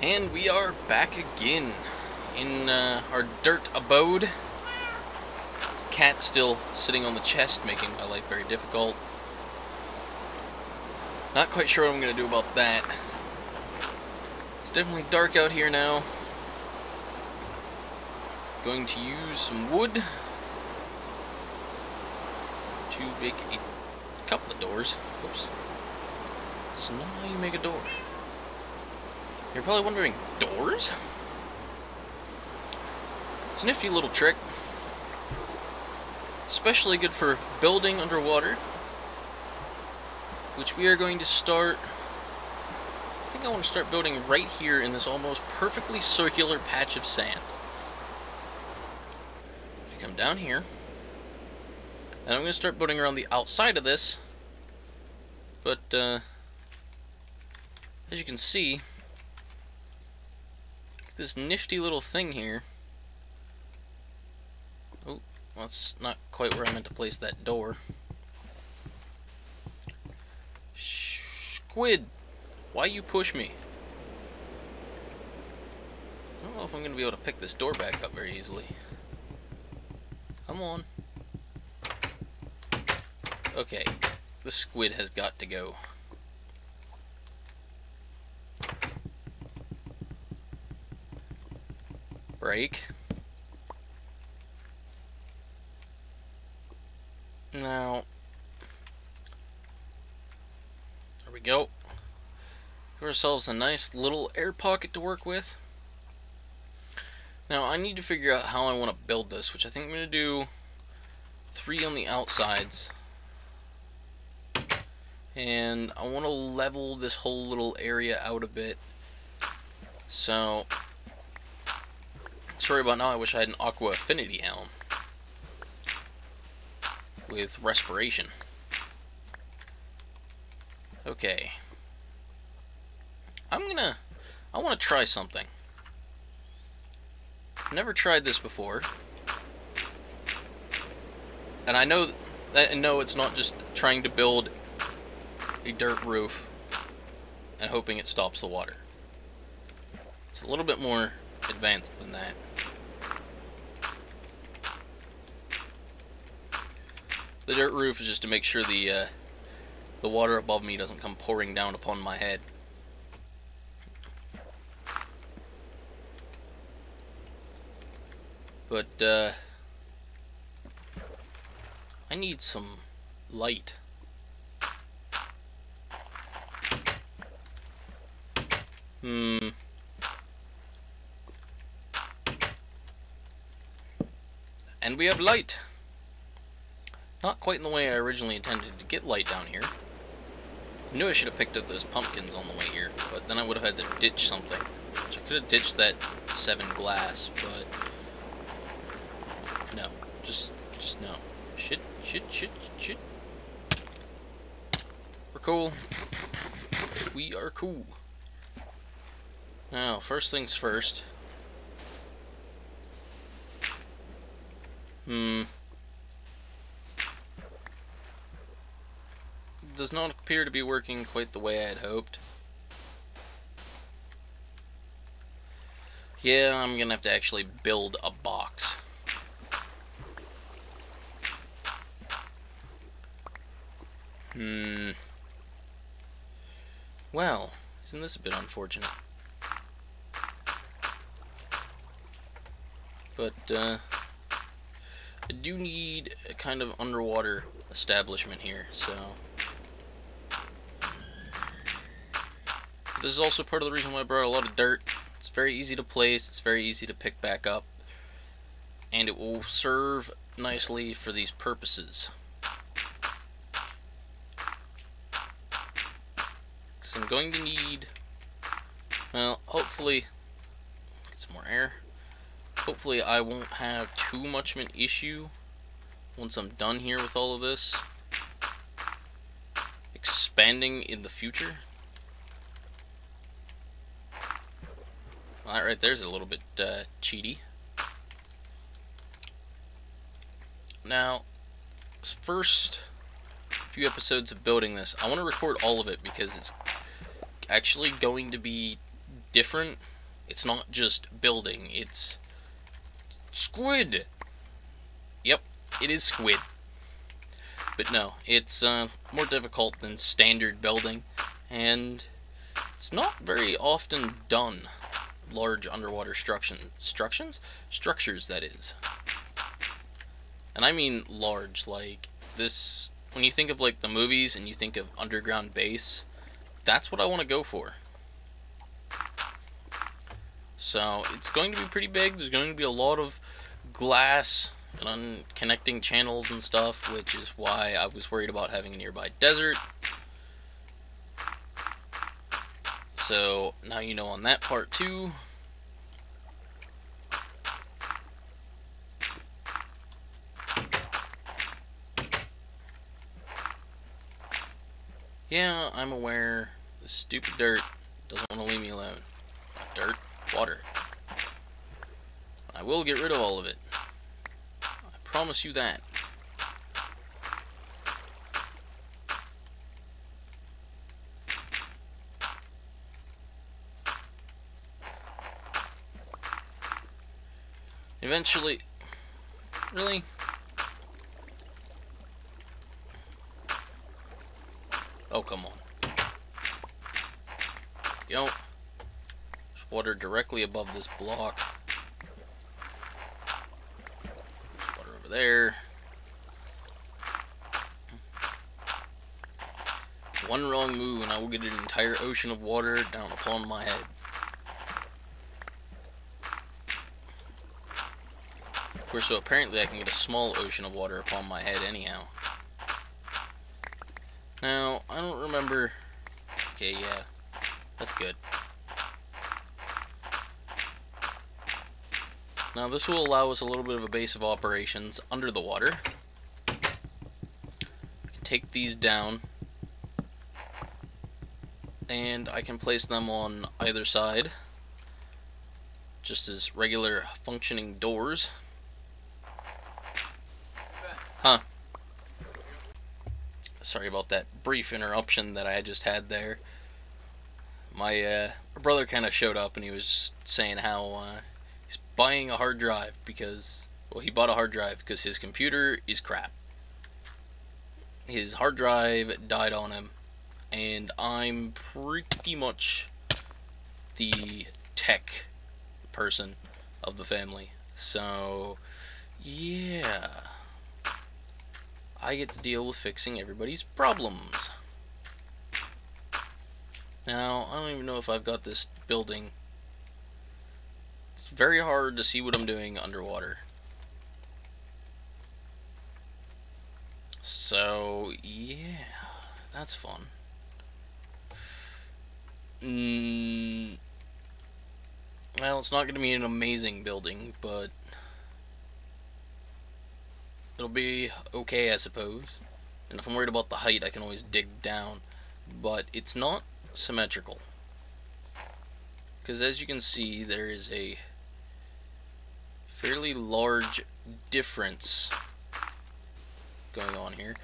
And we are back again in uh, our dirt abode. Cat still sitting on the chest, making my life very difficult. Not quite sure what I'm going to do about that. It's definitely dark out here now. Going to use some wood to make a couple of doors. Oops. So now you make a door. You're probably wondering, doors? It's a nifty little trick. Especially good for building underwater. Which we are going to start... I think I want to start building right here in this almost perfectly circular patch of sand. You come down here. And I'm going to start building around the outside of this. But, uh, as you can see, this nifty little thing here. Oh, well, that's not quite where I meant to place that door. Squid, why you push me? I don't know if I'm going to be able to pick this door back up very easily. Come on. Okay, the squid has got to go. Break. Now, there we go. Give ourselves a nice little air pocket to work with. Now, I need to figure out how I want to build this, which I think I'm going to do three on the outsides. And I want to level this whole little area out a bit. So, Sorry about now, I wish I had an Aqua Affinity Helm. With Respiration. Okay. I'm gonna... I want to try something. Never tried this before. And I know... And no, it's not just trying to build a dirt roof and hoping it stops the water. It's a little bit more advanced than that. The dirt roof is just to make sure the uh, the water above me doesn't come pouring down upon my head. But uh, I need some light. Hmm. And we have light. Not quite in the way I originally intended to get light down here. I knew I should have picked up those pumpkins on the way here, but then I would have had to ditch something. Which I could have ditched that seven glass, but... No. Just, just no. Shit, shit, shit, shit. We're cool. We are cool. Now, first things first. Hmm. Does not appear to be working quite the way I had hoped. Yeah, I'm gonna have to actually build a box. Hmm. Well, isn't this a bit unfortunate? But, uh... I do need a kind of underwater establishment here, so... This is also part of the reason why I brought a lot of dirt. It's very easy to place, it's very easy to pick back up, and it will serve nicely for these purposes. So I'm going to need, well, hopefully, get some more air. hopefully I won't have too much of an issue once I'm done here with all of this. Expanding in the future. Well, that right there's a little bit uh, cheaty. Now, first few episodes of building this, I want to record all of it because it's actually going to be different. It's not just building, it's squid. Yep, it is squid. But no, it's uh, more difficult than standard building, and it's not very often done. Large underwater structures, structures, that is. And I mean large, like this. When you think of like the movies and you think of underground base, that's what I want to go for. So it's going to be pretty big. There's going to be a lot of glass and connecting channels and stuff, which is why I was worried about having a nearby desert. So now you know on that part too. Yeah, I'm aware the stupid dirt doesn't want to leave me alone. Dirt, water. I will get rid of all of it. I promise you that. Eventually... Really? Oh, come on. You know, there's water directly above this block. Water over there. One wrong move and I will get an entire ocean of water down upon my head. Course, so apparently I can get a small ocean of water upon my head anyhow. Now, I don't remember... Okay, yeah. That's good. Now, this will allow us a little bit of a base of operations under the water. Take these down. And I can place them on either side. Just as regular functioning doors. Huh sorry about that brief interruption that I just had there. My, uh, brother kind of showed up and he was saying how uh, he's buying a hard drive because, well, he bought a hard drive because his computer is crap. His hard drive died on him, and I'm pretty much the tech person of the family. So, yeah. I get to deal with fixing everybody's problems. Now, I don't even know if I've got this building. It's very hard to see what I'm doing underwater. So, yeah, that's fun. Mm, well, it's not going to be an amazing building, but it'll be okay, I suppose. And if I'm worried about the height, I can always dig down. But it's not symmetrical. Because as you can see, there is a fairly large difference going on here.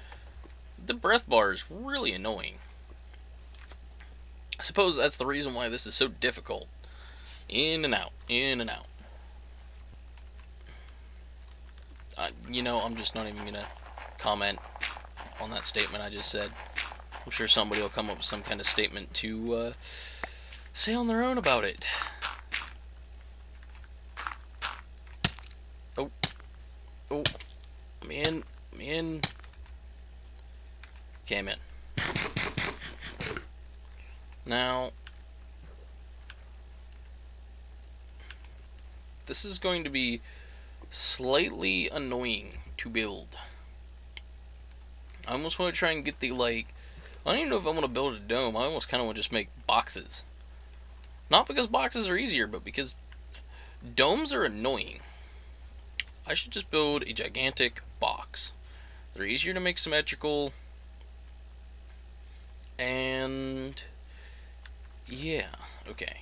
The breath bar is really annoying. I suppose that's the reason why this is so difficult. In and out, in and out. You know, I'm just not even going to comment on that statement I just said. I'm sure somebody will come up with some kind of statement to uh, say on their own about it. Oh. Oh. In. In. I'm in. Now, this is going to be slightly annoying to build. I almost want to try and get the, like, I don't even know if I want to build a dome. I almost kind of want to just make boxes. Not because boxes are easier, but because domes are annoying. I should just build a gigantic box. They're easier to make symmetrical. And yeah, okay.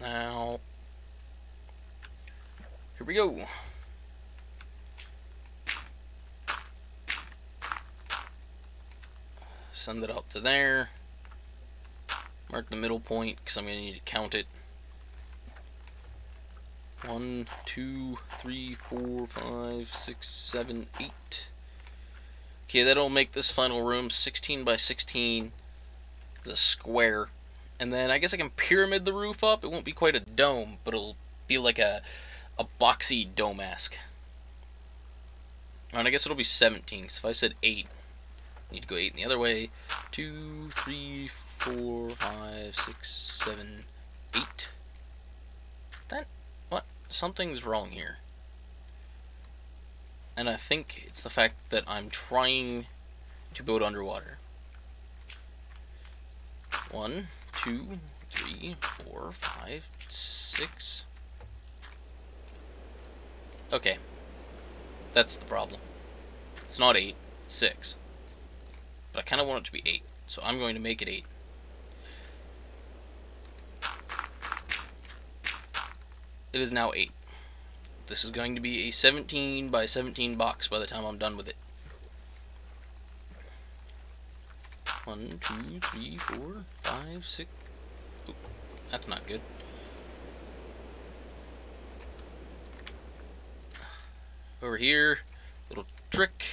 Now here we go. Send it out to there. Mark the middle point because I'm going to need to count it. One, two, three, four, five, six, seven, eight. Okay, that'll make this final room 16 by 16 as a square. And then I guess I can pyramid the roof up. It won't be quite a dome, but it'll be like a, a boxy dome mask. And I guess it'll be 17, because if I said 8, I need to go 8 in the other way. 2, 3, 4, 5, 6, 7, 8. That, what? Something's wrong here. And I think it's the fact that I'm trying to build underwater. One, two, three, four, five, six. Okay. That's the problem. It's not eight, it's six. But I kind of want it to be eight, so I'm going to make it eight. It is now eight. This is going to be a 17 by 17 box by the time I'm done with it. One, two, three, four, five, six. Oop, that's not good. Over here, little trick.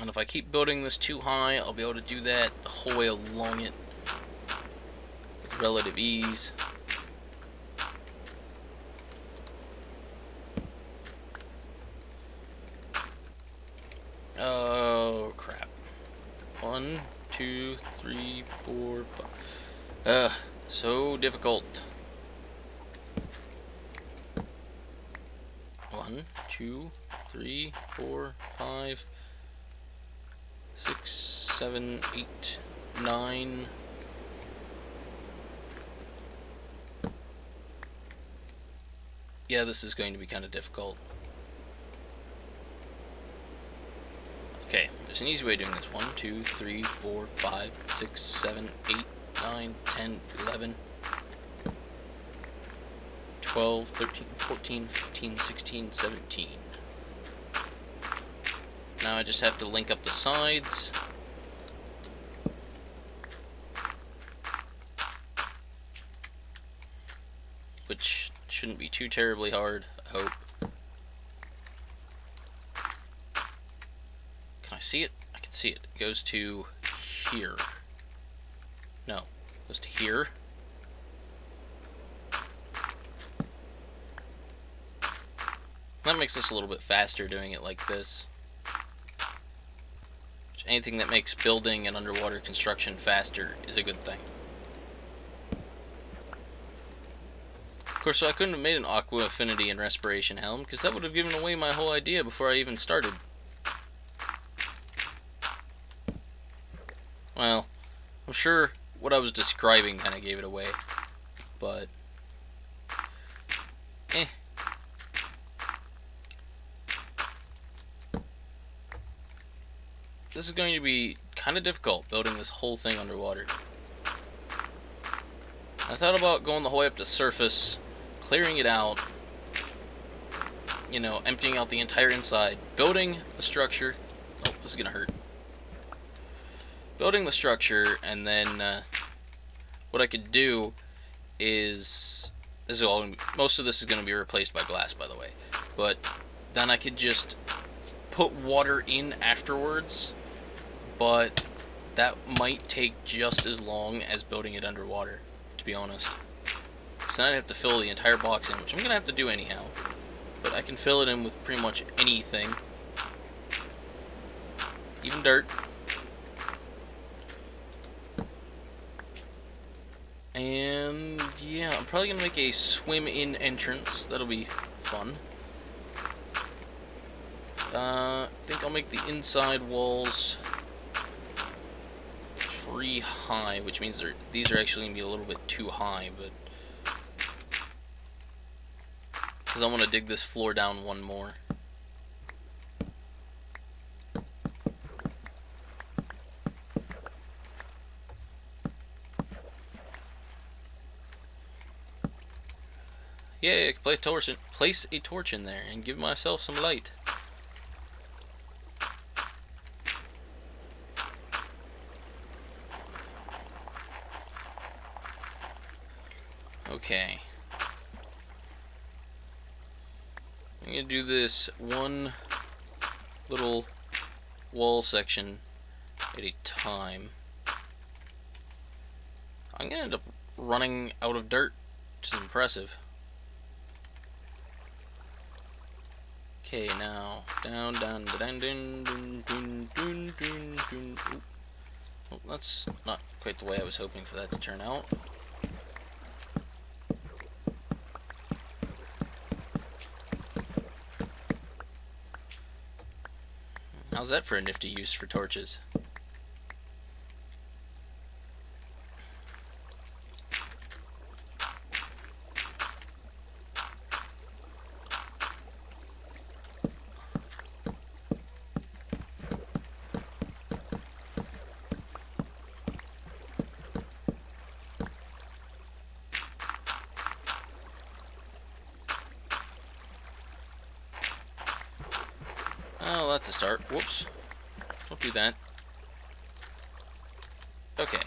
And if I keep building this too high, I'll be able to do that the whole way along it with relative ease. Oh, crap. One, two, three, four, five. Ugh, so difficult. One, two, three, four, five, six, seven, eight, nine. Yeah, this is going to be kind of difficult. Okay, there's an easy way of doing this. 1, 2, 3, 4, 5, 6, 7, 8, 9, 10, 11, 12, 13, 14, 15, 16, 17. Now I just have to link up the sides. Which shouldn't be too terribly hard, I hope. Can I see it? I can see it. It goes to here. No, it goes to here. That makes this a little bit faster doing it like this. Anything that makes building and underwater construction faster is a good thing. Of course, I couldn't have made an Aqua Affinity and Respiration Helm, because that would have given away my whole idea before I even started. Well, I'm sure what I was describing kind of gave it away, but This is going to be kind of difficult building this whole thing underwater. I thought about going the whole way up to the surface, clearing it out, you know, emptying out the entire inside, building the structure. Oh, this is gonna hurt building the structure, and then uh, what I could do is this is all most of this is going to be replaced by glass, by the way. But then I could just put water in afterwards, but that might take just as long as building it underwater, to be honest. So then I have to fill the entire box in, which I'm going to have to do anyhow. But I can fill it in with pretty much anything. Even dirt. And yeah, I'm probably gonna make a swim in entrance. That'll be fun. Uh, I think I'll make the inside walls three high, which means these are actually gonna be a little bit too high, but Because I want to dig this floor down one more. Yeah, place a torch in there and give myself some light. Okay. I'm going to do this one little wall section at a time. I'm going to end up running out of dirt, which is impressive. Okay, now down, down, down, down, down, down, down, down, down. Well, that's not quite the way I was hoping for that to turn out. How's that for a nifty use for torches? A start. Whoops. Don't do that. Okay.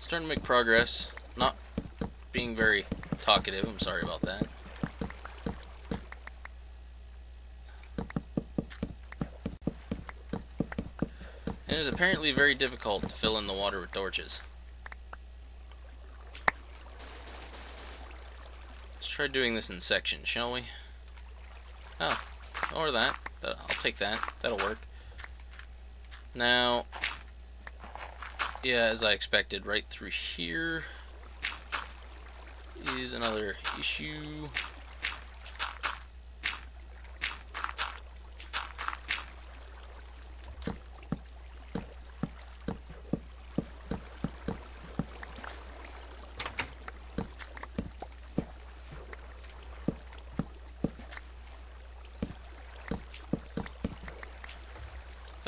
Starting to make progress. Not being very talkative. I'm sorry about that. It is apparently very difficult to fill in the water with torches. Let's try doing this in sections, shall we? Oh, or that. I'll take that. That'll work. Now, yeah, as I expected, right through here is another issue.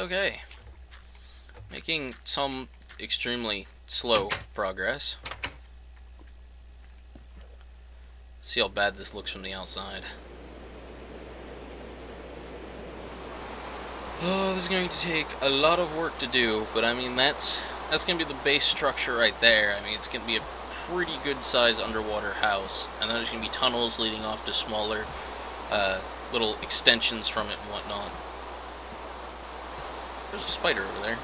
Okay. Making some extremely slow progress. See how bad this looks from the outside. Oh, this is going to take a lot of work to do, but I mean, that's that's going to be the base structure right there. I mean, it's going to be a pretty good size underwater house, and then there's going to be tunnels leading off to smaller uh, little extensions from it and whatnot. There's a spider over there.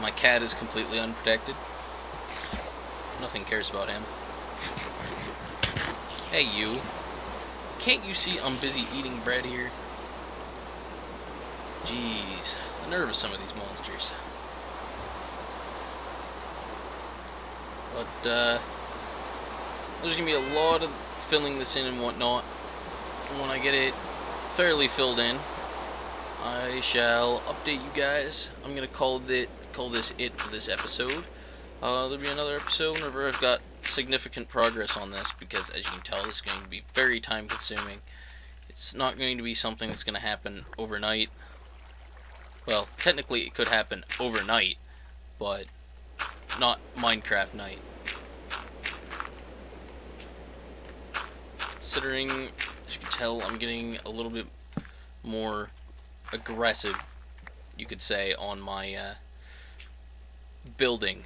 My cat is completely unprotected. Nothing cares about him. Hey, you. Can't you see I'm busy eating bread here? Jeez. The nerve of some of these monsters. But, uh... There's gonna be a lot of filling this in and whatnot. And when I get it fairly filled in, I shall update you guys. I'm gonna call it call this it for this episode. Uh, there'll be another episode whenever I've got significant progress on this because as you can tell is going to be very time consuming. It's not going to be something that's going to happen overnight. Well, technically it could happen overnight, but not Minecraft night. Considering, as you can tell, I'm getting a little bit more aggressive, you could say, on my uh, building.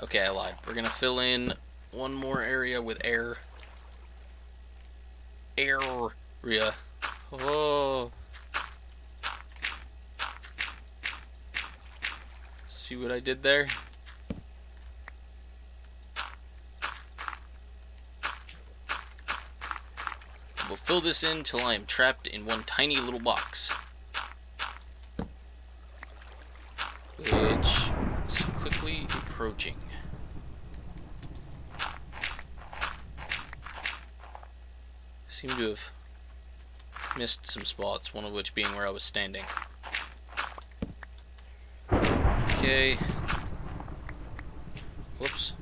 Okay, I lied. We're gonna fill in one more area with air. air. Area. Oh. See what I did there? Fill this in till I am trapped in one tiny little box. Which is quickly approaching. Seem to have missed some spots, one of which being where I was standing. Okay. Whoops.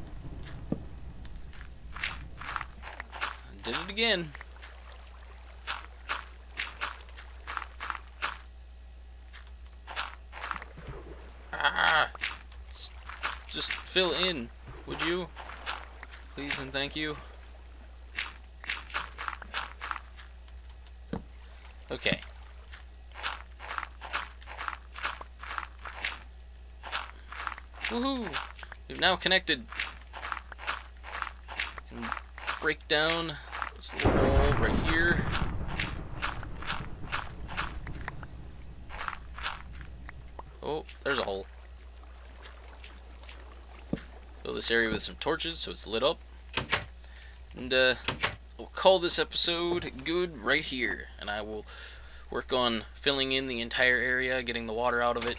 Did it again. Ah! Just fill in, would you? Please and thank you. Okay. Woohoo! We've now connected. Break down this little wall right here. Oh, there's a hole. Fill this area with some torches so it's lit up. And uh, we'll call this episode good right here. And I will work on filling in the entire area, getting the water out of it.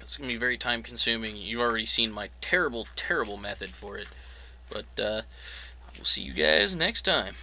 It's going to be very time consuming. You've already seen my terrible, terrible method for it. But uh, we'll see you guys next time.